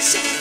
Sing